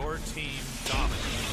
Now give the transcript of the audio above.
Your team dominates.